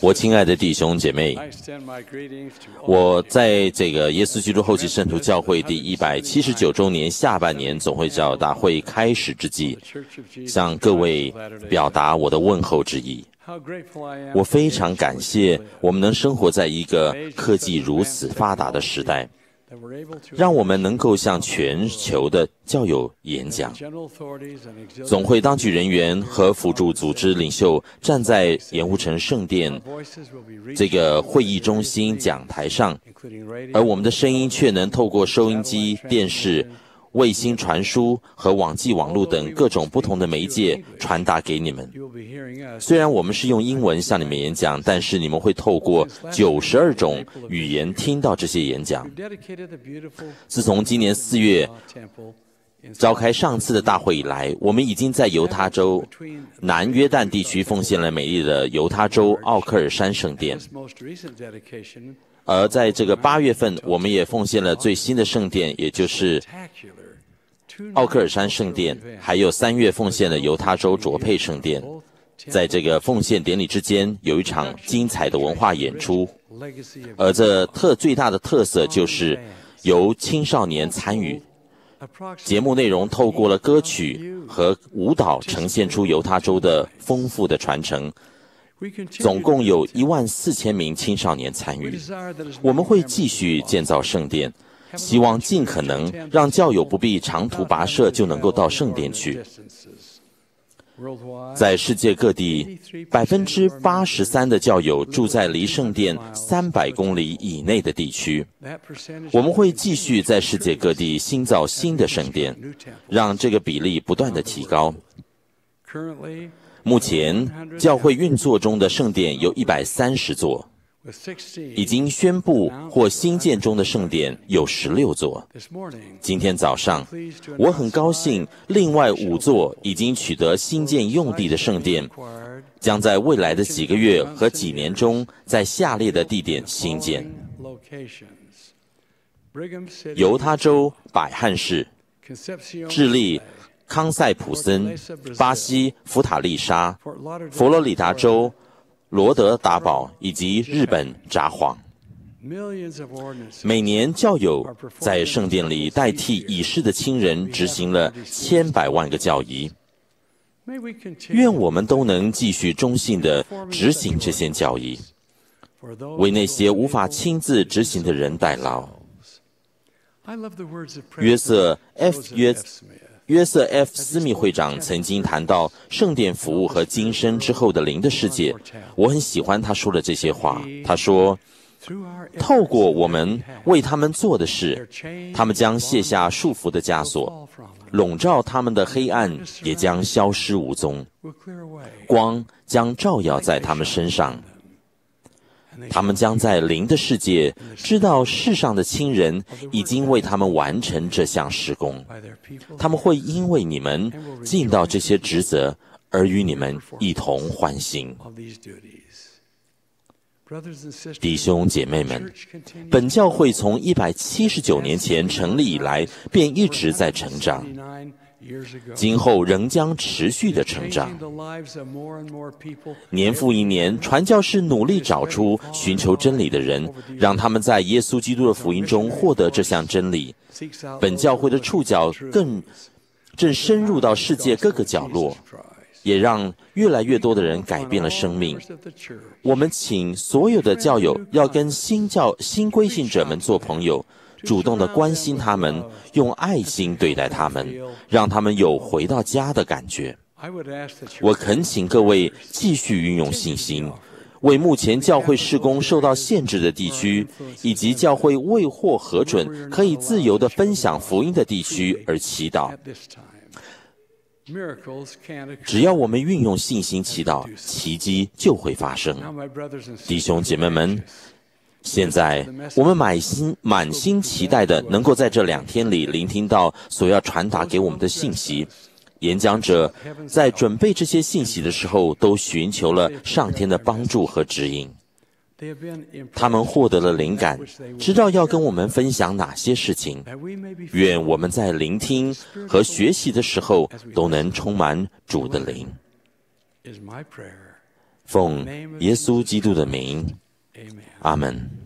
我亲爱的弟兄姐妹，我在这个耶稣基督后期圣徒教会第一百七十九周年下半年总会教大会开始之际，向各位表达我的问候之意。我非常感谢我们能生活在一个科技如此发达的时代。让我们能够向全球的教友演讲。总会当局人员和辅助组织领袖站在盐湖城圣殿这个会议中心讲台上，而我们的声音却能透过收音机、电视。卫星传输和网际网络等各种不同的媒介传达给你们。虽然我们是用英文向你们演讲，但是你们会透过九十二种语言听到这些演讲。自从今年四月召开上次的大会以来，我们已经在犹他州南约旦地区奉献了美丽的犹他州奥克尔山圣殿。而在这个八月份，我们也奉献了最新的圣殿，也就是。奥克尔山圣殿，还有三月奉献的犹他州卓佩圣殿，在这个奉献典礼之间，有一场精彩的文化演出，而这特最大的特色就是由青少年参与。节目内容透过了歌曲和舞蹈，呈现出犹他州的丰富的传承。总共有一万四千名青少年参与。我们会继续建造圣殿。希望尽可能让教友不必长途跋涉就能够到圣殿去。在世界各地，百分之八十三的教友住在离圣殿三百公里以内的地区。我们会继续在世界各地新造新的圣殿，让这个比例不断的提高。目前，教会运作中的圣殿有一百三十座。已经宣布或新建中的圣殿有十六座。今天早上，我很高兴，另外五座已经取得新建用地的圣殿，将在未来的几个月和几年中，在下列的地点新建：犹他州百汉市、智利康塞普森、巴西福塔利沙、佛罗里达州。罗德达堡以及日本札幌，每年教友在圣殿里代替已逝的亲人执行了千百万个教仪。愿我们都能继续忠信地执行这些教仪，为那些无法亲自执行的人代劳。约瑟 ·F· 约。约瑟 ·F· 斯密会长曾经谈到圣殿服务和今生之后的灵的世界，我很喜欢他说的这些话。他说：“透过我们为他们做的事，他们将卸下束缚的枷锁，笼罩他们的黑暗也将消失无踪，光将照耀在他们身上。”他们将在灵的世界知道世上的亲人已经为他们完成这项施工，他们会因为你们尽到这些职责而与你们一同欢欣。弟兄姐妹们，本教会从一百七十九年前成立以来便一直在成长。今后仍将持续的成长。年复一年，传教士努力找出寻求真理的人，让他们在耶稣基督的福音中获得这项真理。本教会的触角更正深入到世界各个角落，也让越来越多的人改变了生命。我们请所有的教友要跟新教新归信者们做朋友。主动的关心他们，用爱心对待他们，让他们有回到家的感觉。我恳请各位继续运用信心，为目前教会施工受到限制的地区，以及教会未获核准可以自由的分享福音的地区而祈祷。只要我们运用信心祈祷，奇迹就会发生。弟兄姐妹们。现在，我们满心满心期待的，能够在这两天里聆听到所要传达给我们的信息。演讲者在准备这些信息的时候，都寻求了上天的帮助和指引。他们获得了灵感，知道要跟我们分享哪些事情。愿我们在聆听和学习的时候，都能充满主的灵。奉耶稣基督的名，Amen.